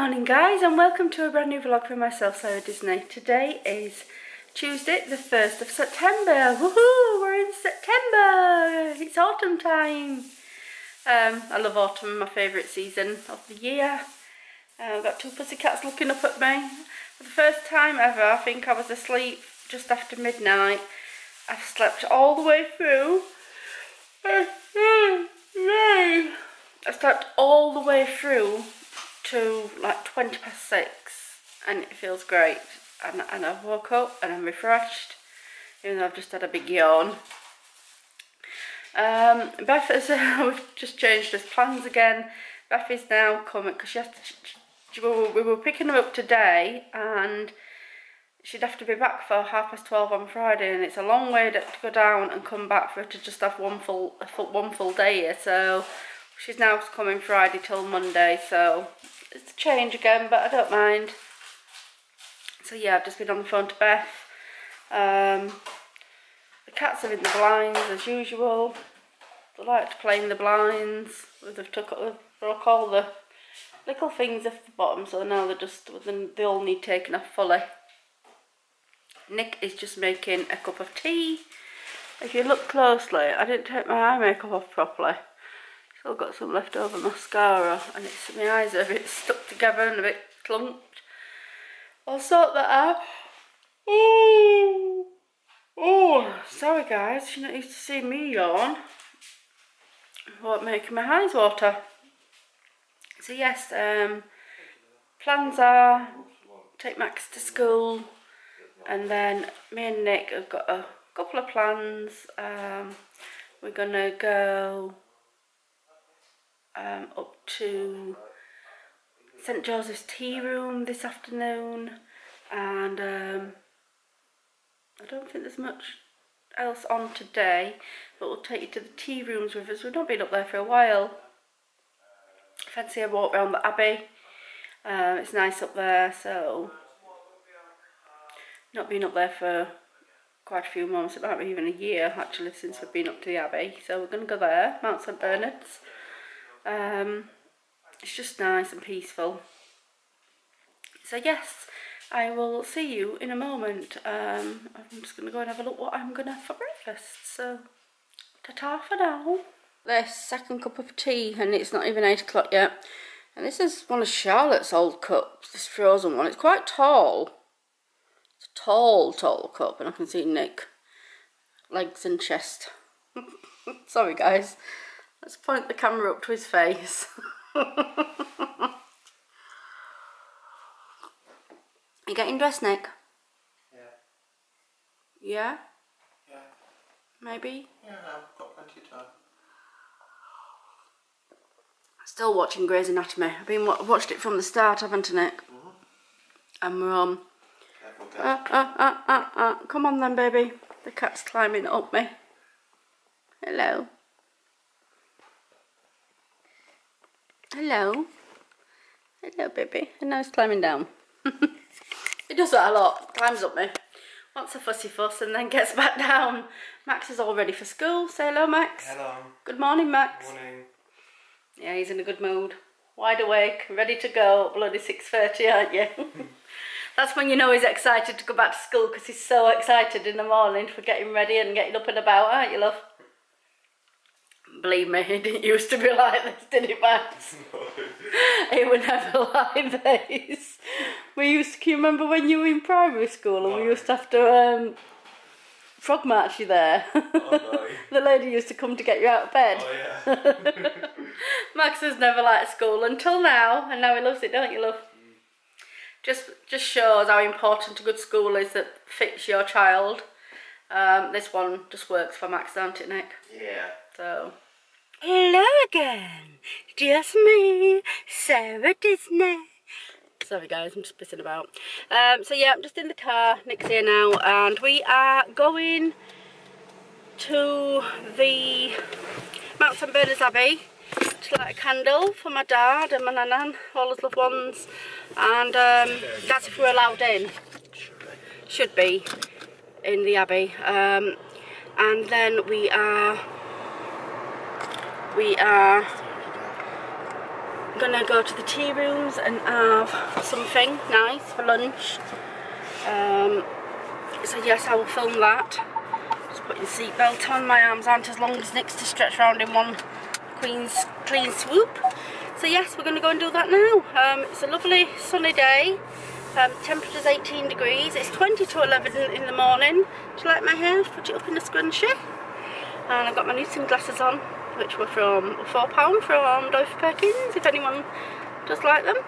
morning guys and welcome to a brand new vlog for myself, Sarah Disney. Today is Tuesday the 1st of September. Woohoo! We're in September! It's autumn time. Um, I love autumn, my favourite season of the year. Uh, I've got two pussycats looking up at me. For the first time ever, I think I was asleep just after midnight. I've slept all the way through. I slept all the way through to like 20 past 6 and it feels great and, and I woke up and I'm refreshed even though I've just had a big yawn. Um, Beth has, uh, we've just changed his plans again. Beth is now coming because she has to, we were picking her up today and she'd have to be back for half past 12 on Friday and it's a long way to, to go down and come back for her to just have one full, full one full day here so she's now coming Friday till Monday so it's a change again but I don't mind. So yeah I've just been on the phone to Beth. Um, the cats are in the blinds as usual. They like to play in the blinds. They've took broke all the little things off the bottom so now they're just they all need taken off fully. Nick is just making a cup of tea. If you look closely I didn't take my eye makeup off properly Still got some leftover mascara and it's my eyes are a bit stuck together and a bit clumped. I'll sort that out. Oh, oh, sorry guys, you're not used to see me yawn. What making my eyes water. So yes, um, plans are take Max to school and then me and Nick have got a couple of plans. Um, we're gonna go um, up to St Joseph's Tea Room this afternoon and um, I don't think there's much else on today but we'll take you to the tea rooms with us. We've not been up there for a while. Fancy a walk around the Abbey. Um, it's nice up there so not been up there for quite a few months, it might be even a year actually since we've been up to the Abbey. So we're going to go there, Mount St Bernard's. Um, it's just nice and peaceful. So yes, I will see you in a moment. Um, I'm just going to go and have a look what I'm going to have for breakfast. So, ta-ta for now. This second cup of tea, and it's not even 8 o'clock yet. And this is one of Charlotte's old cups, this frozen one. It's quite tall. It's a tall, tall cup, and I can see Nick. Legs and chest. Sorry, guys. Let's point the camera up to his face. you getting dressed, Nick? Yeah. Yeah? Yeah. Maybe? Yeah, I've got plenty of time. Still watching Grey's Anatomy. I've been watched it from the start, haven't I, Nick? Mm -hmm. And we're on. Uh, uh, uh, uh, uh. Come on then, baby. The cat's climbing up me. Hello. Hello. Hello, baby. And now it's climbing down. it does that a lot. Climbs up me. Wants a fussy fuss and then gets back down. Max is all ready for school. Say hello, Max. Hello. Good morning, Max. Morning. Yeah, he's in a good mood. Wide awake, ready to go. Bloody 6.30, aren't you? That's when you know he's excited to go back to school because he's so excited in the morning for getting ready and getting up and about, aren't you, love? Believe me, it didn't used to be like this, did it, Max? No. It was never like this. We used to, can you remember when you were in primary school and no. we used to have to um, frog march you there? Oh, no. the lady used to come to get you out of bed. Oh, yeah. Max has never liked school until now, and now he loves it, don't you, love? Mm. Just, just shows how important a good school is that fits your child. Um, this one just works for Max, don't it, Nick? Yeah. So, hello again. Just me, Sarah Disney. Sorry guys, I'm just pissing about. Um, so yeah, I'm just in the car, Nick's here now, and we are going to the Mount St Bernard's Abbey to light a candle for my dad and my nanan, all his loved ones, and um, that's if we're allowed in. Should be in the Abbey. Um, and then we are we are gonna go to the tea rooms and have something nice for lunch. Um, so yes, I will film that. Just put your seatbelt on. My arms aren't as long as Nick's to stretch around in one queen's clean swoop. So yes, we're gonna go and do that now. Um, it's a lovely sunny day. Um, temperature's 18 degrees. It's 20 to 11 in the morning. Do you like my hair? Put it up in a scrunchie. And I've got my new sunglasses on, which were from £4 from Dorothy Perkins, if anyone does like them.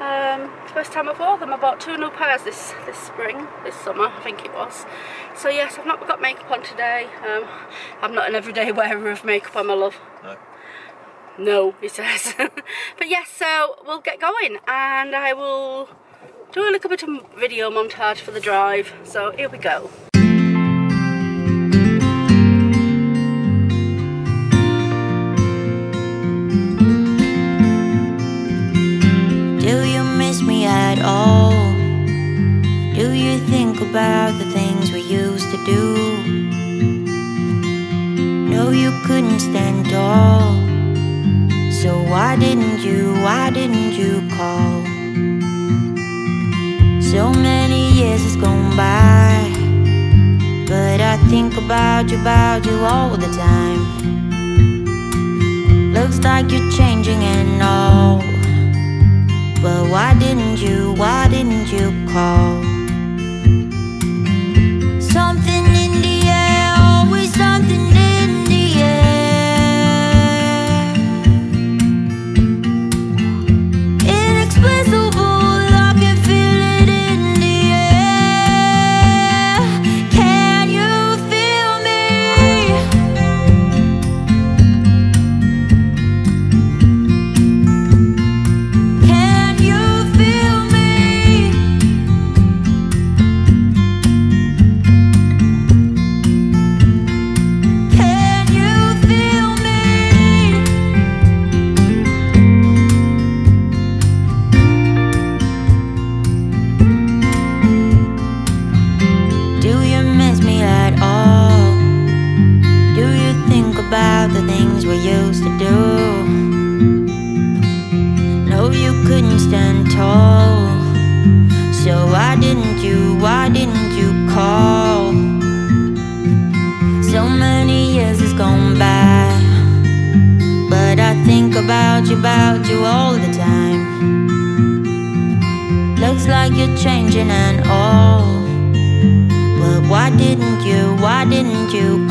Um, first time I wore them. I bought two new pairs this this spring, this summer, I think it was. So yes, I've not got makeup on today. Um, I'm not an everyday wearer of makeup, I'm a love. No. No, he says. but yes, so we'll get going and I will do a little bit of video montage for the drive. So here we go. About the things we used to do? No, you couldn't stand tall. So why didn't you, why didn't you call? So many years has gone by. But I think about you, about you all the time. Looks like you're changing and all. But why didn't you, why didn't you call? Changing and all. But why didn't you, why didn't you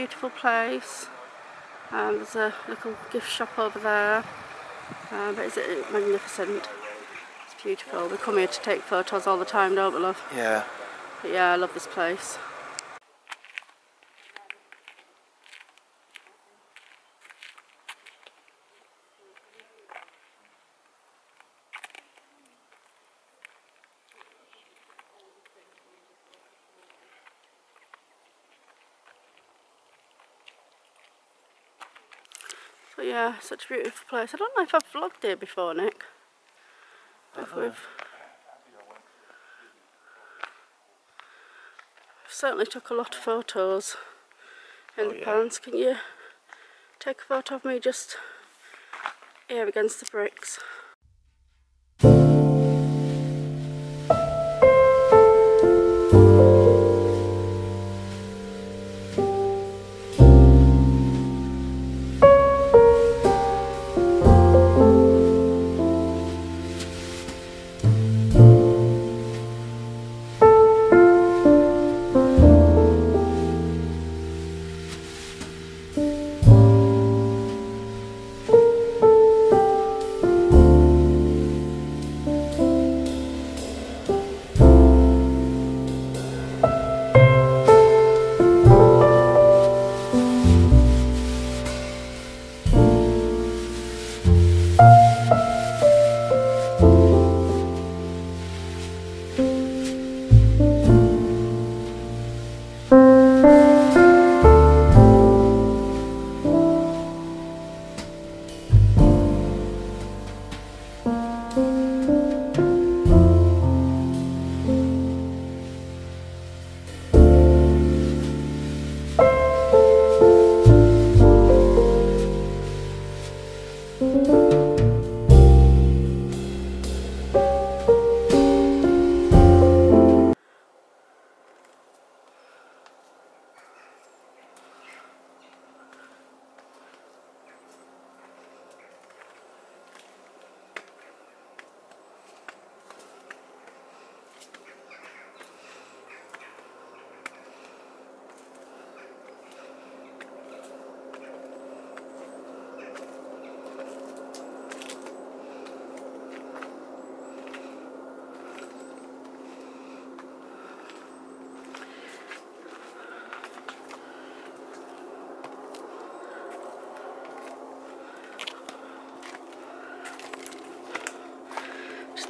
beautiful place. Um, there's a little gift shop over there. Uh, but it's magnificent. It's beautiful. We come here to take photos all the time, don't we, love? Yeah. But yeah, I love this place. So yeah, such a beautiful place. I don't know if I've vlogged here before, Nick. If we've uh-huh. certainly took a lot of photos in Oh, the yeah. past. Can you take a photo of me just here against the bricks?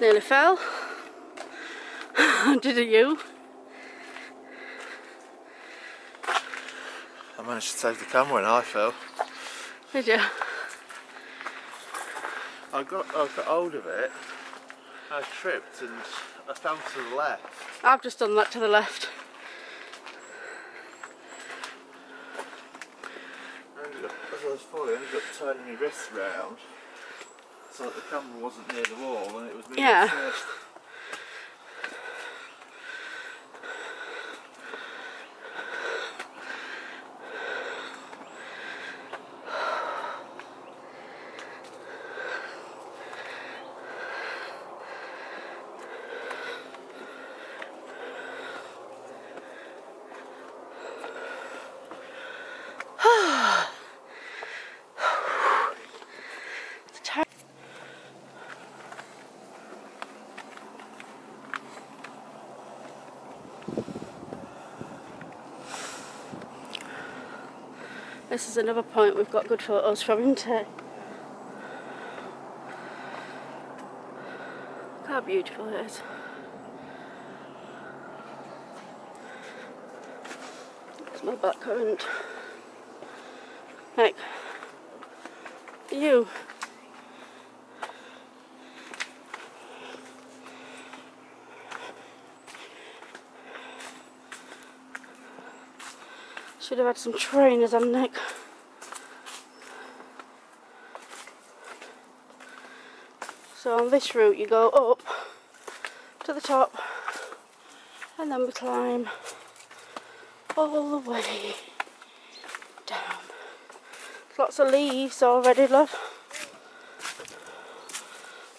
Nearly fell. Did you? I managed to save the camera when I fell. Did you? I got I got hold of it. I tripped and I fell to the left. I've just done that to the left. I ended up, as I was falling, I ended up turning my wrist round so that the camera wasn't near the wall and it was moving Yeah. first. This is another point we've got good photos from, isn't it? Look how beautiful it is. It's my back current. Like, you. Should have had some trainers on Nick. So on this route you go up to the top and then we climb all the way down. Lots of leaves already, love.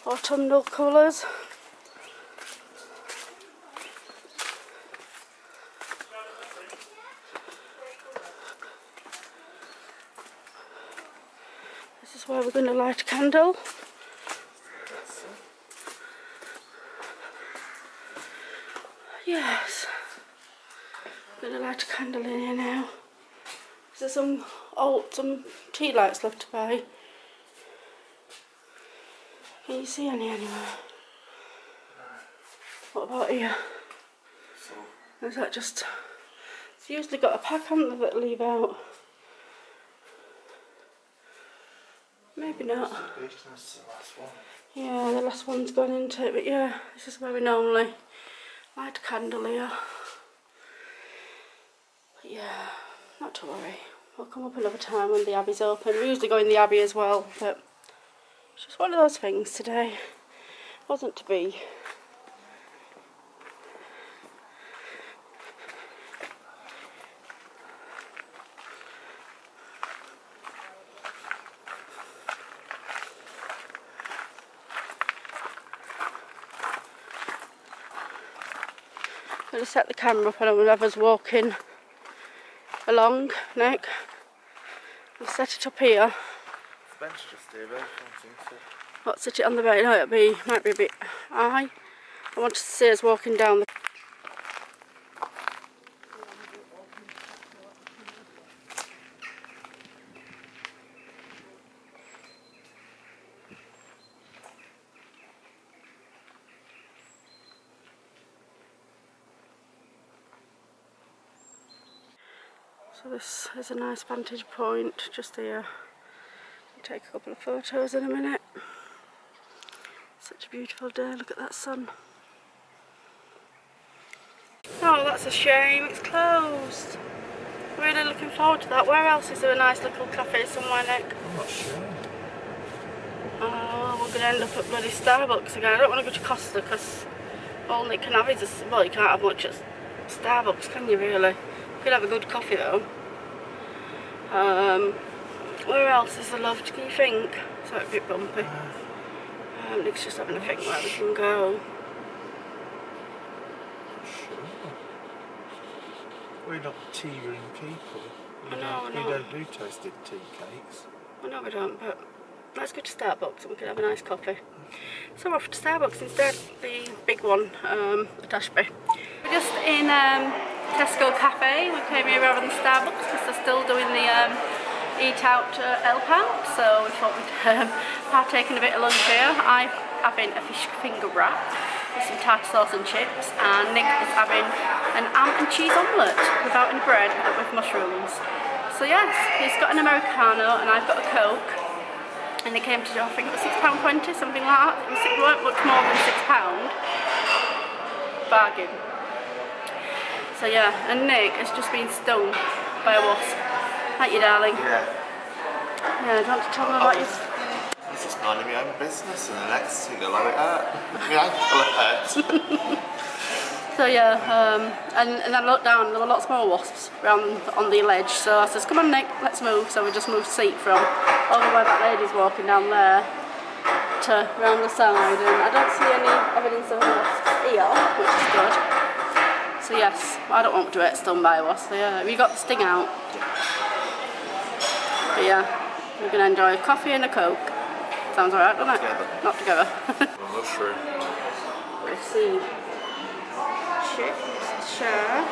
Autumnal colours. This is where we're going to light a candle. Yes. Going to light a candle in here now. Is there some old, some tea lights left to buy? Can you see any anywhere? What about here? So Is that just... It's usually got a pack, haven't they, that leave out? Maybe not. this the last one. Yeah, the last one's gone into it, but yeah, this is where we normally light a candle here. But yeah, not to worry. We'll come up another time when the Abbey's open. We usually go in the Abbey as well, but it's just one of those things today. Wasn't to be. Gonna set the camera up and whoever's walking along, Nick. We'll set it up here. The bench just here, but I can't seem to. Not sit it on the bed. No, it'll be might be a bit high. I want to see us walking down the. So this is a nice vantage point just here. I'll take a couple of photos in a minute. Such a beautiful day, look at that sun. Oh, that's a shame, it's closed. Really looking forward to that. Where else is there a nice little cafe somewhere, Nick? I'm not sure. Oh, we're going to end up at bloody Starbucks again. I don't want to go to Costa because all Nick can have is a, well, you can't have much at Starbucks, can you really? Could have a good coffee though. Um, where else is there love? Can you think? It's like a bit bumpy. Um, Nick's just having a think where we can go. Sure. We're not tea room people. We, I know, don't, I we don't do toasted tea cakes. I know we don't, but let's go to Starbucks and we can have a nice coffee. So we're off to Starbucks instead, the big one um, at Ashby. We're just in um, Tesco Cafe. We came here rather than Starbucks because they're still doing the um, eat out uh, help out. So we thought we'd um, partake in a bit of lunch here. I'm having a fish finger wrap with some tartar sauce and chips, and Nick is having an ham and cheese omelette without any bread but with mushrooms. So yes, he's got an Americano and I've got a Coke. And they came to, I think it was £6.20, something like that. It, weren't much more than £6. Bargain. So yeah, and Nick has just been stung by a wasp. Thank you, darling. Yeah. Yeah, do you want to tell them about your... This is minding my own business and the next thing I'll have it. My ankle hurts. So yeah, um, and, and then I looked down, there were lots more wasps around on the ledge. So I says, come on Nick, let's move. So we just moved seat from over where that lady's walking down there to round the side. And I don't see any evidence of a wasp here, which is good. So yes, I don't want to get stung by a wasp. So yeah, we got the sting out. But yeah, we're going to enjoy a coffee and a coke. Sounds alright, doesn't it? Together. Not together. mushroom. Let's see. Chips, share.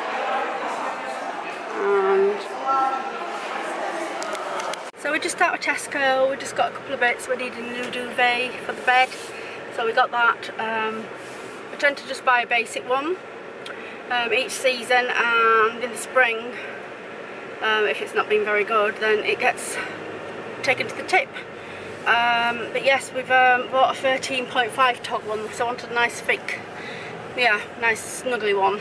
And so we just out of Tesco, we just got a couple of bits. We needed a new duvet for the bed. So we got that. Um, we tend to just buy a basic one um, each season and in the spring, um, if it's not been very good, then it gets taken to the tip. Um, but yes, we've um, bought a 13.5 tog one, so I wanted a nice thick, yeah, nice snuggly one.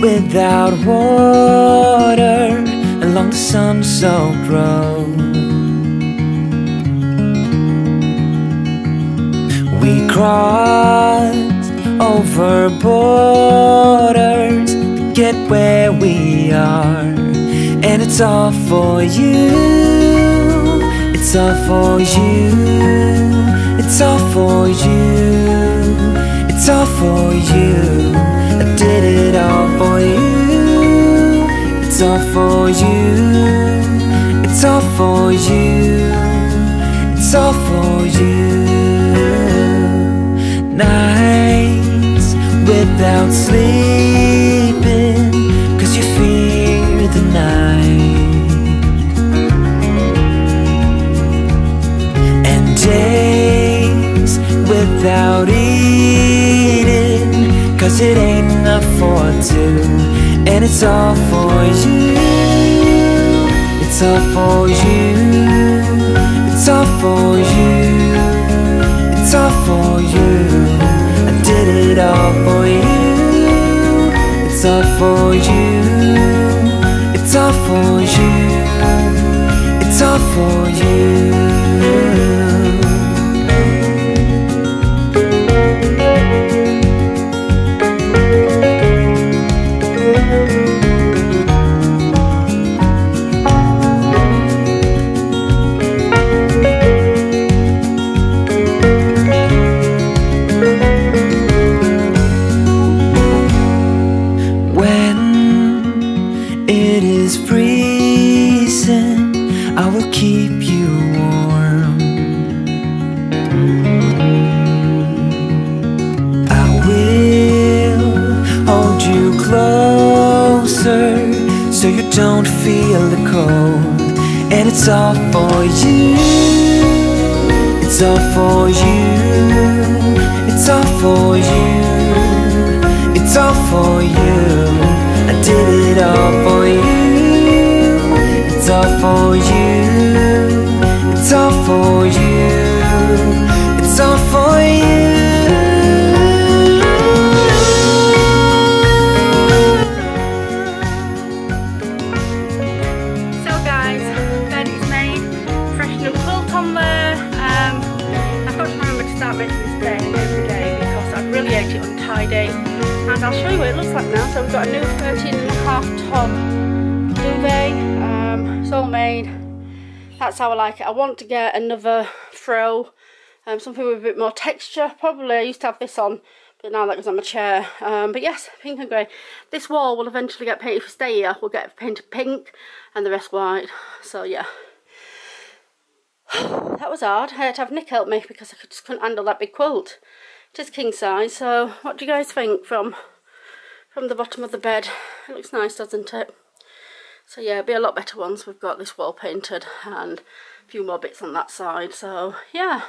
Without water along the sun-soaked road. We crossed over borders to get where we are, and it's all for you. It's all for you. It's all for you. It's all for you. I did it all for you. It's all for you. It's all for you. It's all for you. Nights without sleeping, cause you fear the night. It ain't enough for two. And it's all for you. It's all for you. It's all for you. It's all for you. I did it all for you. It's all for you. It's all for you. It's all for you. For you. Want to get another throw, um, something with a bit more texture. Probably I used to have this on, but now that goes on my chair. Um, but yes, pink and grey. This wall will eventually get painted for stay here. We'll get painted pink and the rest white. So yeah. that was hard. I had to have Nick help me because I just couldn't handle that big quilt. It is king size. So what do you guys think from from the bottom of the bed? It looks nice, doesn't it? So yeah, it'll be a lot better once we've got this wall painted and a few more bits on that side. So yeah,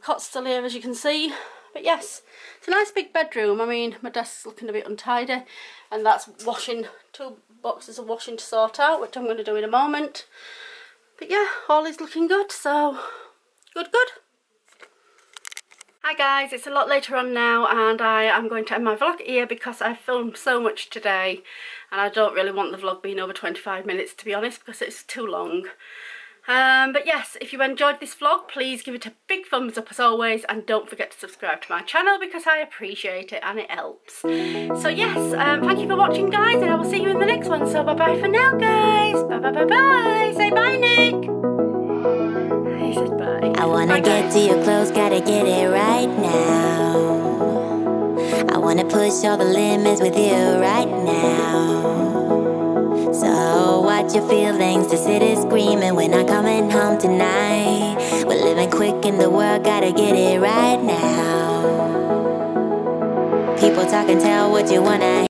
cot's still here as you can see. But yes, it's a nice big bedroom. I mean, my desk's looking a bit untidy and that's washing, two boxes of washing to sort out, which I'm going to do in a moment. But yeah, all is looking good, so good, good. Hi guys, it's a lot later on now and I am going to end my vlog here because I filmed so much today and I don't really want the vlog being over 25 minutes to be honest because it's too long. Um, but yes, if you enjoyed this vlog, please give it a big thumbs up as always and don't forget to subscribe to my channel because I appreciate it and it helps. So yes, um, thank you for watching guys and I will see you in the next one. So bye bye for now guys. Bye bye bye bye. Say bye Nick. He said bye. I wanna Bye, get guys. to your clothes, gotta get it right now. I wanna push all the limits with you right now. So watch your feelings, the city's screaming, we're not coming home tonight. We're living quick in the world, gotta get it right now. People talk and tell what you wanna